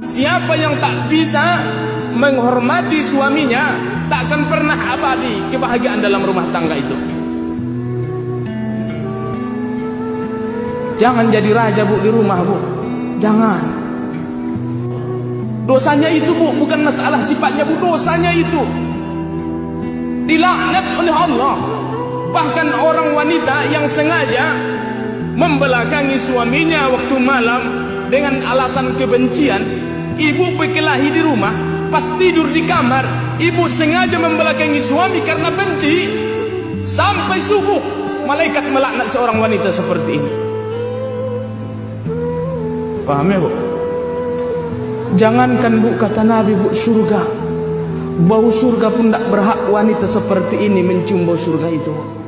Siapa yang tak bisa menghormati suaminya tak akan pernah abadi kebahagiaan dalam rumah tangga itu. Jangan jadi raja bu di rumah bu. Jangan. Dosanya itu bu bukan masalah sifatnya bu. Dosanya itu dilaknat oleh Allah. Bahkan orang wanita yang sengaja membelakangi suaminya waktu malam dengan alasan kebencian, ibu berkelahi di rumah, pas tidur di kamar, ibu sengaja membelakangi suami karena benci sampai subuh malaikat melaknat seorang wanita seperti ini. Paham ya bu? Jangankan bu kata Nabi bu surga Bau surga pun tak berhak wanita seperti ini mencium bau surga itu